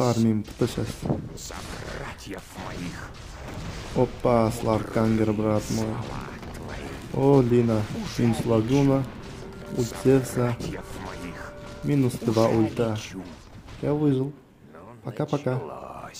Пофармим, кто сейчас? За моих Опа, Сларкангер, брат мой. О, Лина, минус Лагуна, ульт минус два ульта. Я выжил. Пока-пока.